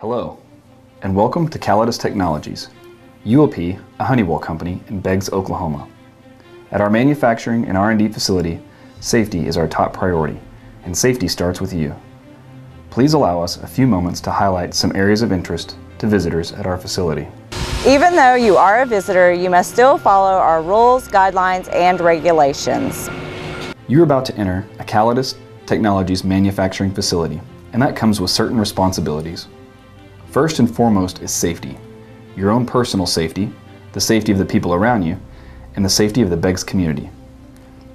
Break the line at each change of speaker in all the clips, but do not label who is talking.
Hello, and welcome to Callidus Technologies, UOP, a Honeywell company in Beggs, Oklahoma. At our manufacturing and R&D facility, safety is our top priority, and safety starts with you. Please allow us a few moments to highlight some areas of interest to visitors at our facility.
Even though you are a visitor, you must still follow our rules, guidelines, and regulations.
You're about to enter a Callidus Technologies manufacturing facility, and that comes with certain responsibilities. First and foremost is safety. Your own personal safety, the safety of the people around you, and the safety of the Beggs community.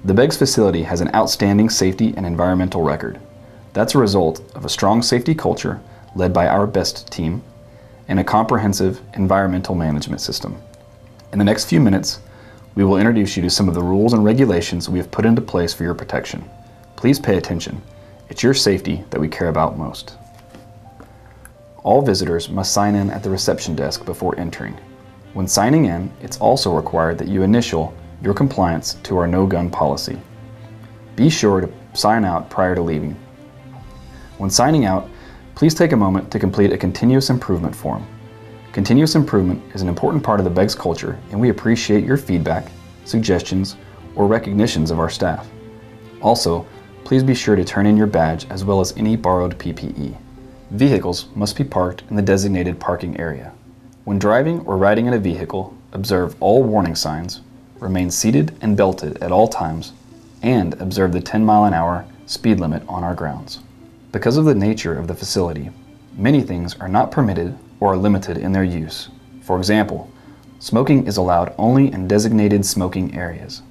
The Beggs facility has an outstanding safety and environmental record. That's a result of a strong safety culture led by our BEST team and a comprehensive environmental management system. In the next few minutes, we will introduce you to some of the rules and regulations we have put into place for your protection. Please pay attention. It's your safety that we care about most. All visitors must sign in at the reception desk before entering. When signing in, it's also required that you initial your compliance to our no gun policy. Be sure to sign out prior to leaving. When signing out, please take a moment to complete a continuous improvement form. Continuous improvement is an important part of the Beggs culture and we appreciate your feedback, suggestions, or recognitions of our staff. Also, please be sure to turn in your badge as well as any borrowed PPE. Vehicles must be parked in the designated parking area. When driving or riding in a vehicle, observe all warning signs, remain seated and belted at all times, and observe the 10 mile an hour speed limit on our grounds. Because of the nature of the facility, many things are not permitted or are limited in their use. For example, smoking is allowed only in designated smoking areas.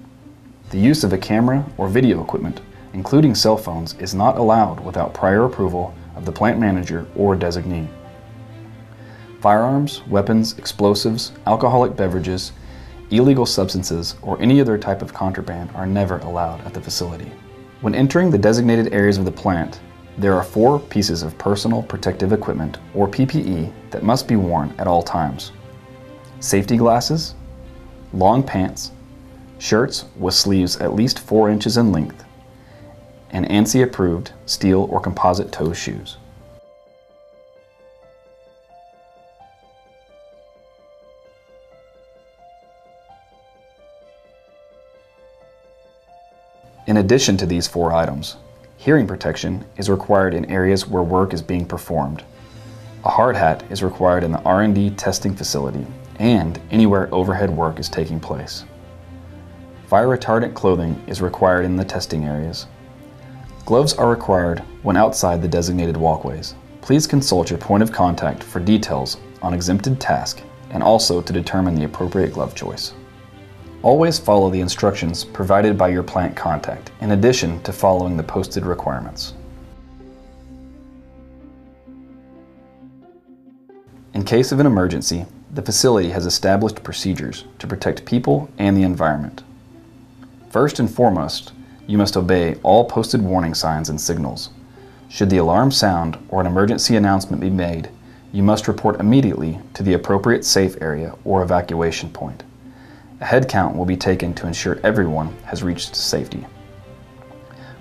The use of a camera or video equipment, including cell phones, is not allowed without prior approval of the plant manager or designee. Firearms, weapons, explosives, alcoholic beverages, illegal substances, or any other type of contraband are never allowed at the facility. When entering the designated areas of the plant, there are four pieces of personal protective equipment, or PPE, that must be worn at all times. Safety glasses, long pants, shirts with sleeves at least 4 inches in length, and ANSI approved steel or composite toe shoes. In addition to these four items, hearing protection is required in areas where work is being performed. A hard hat is required in the R&D testing facility and anywhere overhead work is taking place. Fire retardant clothing is required in the testing areas. Gloves are required when outside the designated walkways. Please consult your point of contact for details on exempted task and also to determine the appropriate glove choice. Always follow the instructions provided by your plant contact, in addition to following the posted requirements. In case of an emergency, the facility has established procedures to protect people and the environment. First and foremost, you must obey all posted warning signs and signals. Should the alarm sound or an emergency announcement be made, you must report immediately to the appropriate safe area or evacuation point. A head count will be taken to ensure everyone has reached safety.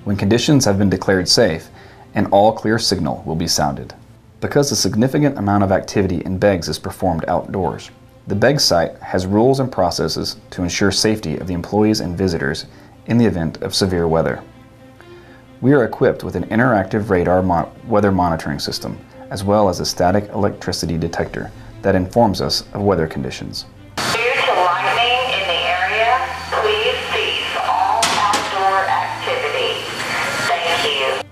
When conditions have been declared safe, an all clear signal will be sounded. Because a significant amount of activity in Beggs is performed outdoors, the Beggs site has rules and processes to ensure safety of the employees and visitors in the event of severe weather. We are equipped with an interactive radar mo weather monitoring system, as well as a static electricity detector that informs us of weather conditions.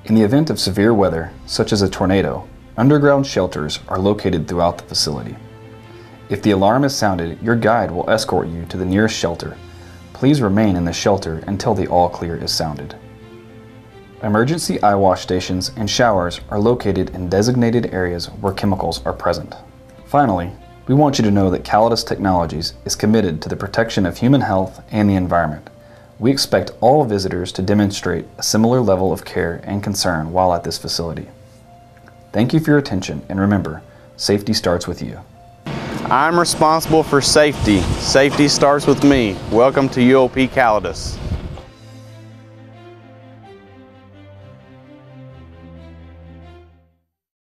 In the event of severe weather, such as a tornado, underground shelters are located throughout the facility. If the alarm is sounded, your guide will escort you to the nearest shelter. Please remain in the shelter until the all clear is sounded. Emergency eye wash stations and showers are located in designated areas where chemicals are present. Finally, we want you to know that Callidus Technologies is committed to the protection of human health and the environment. We expect all visitors to demonstrate a similar level of care and concern while at this facility. Thank you for your attention and remember, safety starts with you.
I'm responsible for safety. Safety starts with me. Welcome to UOP Callidus.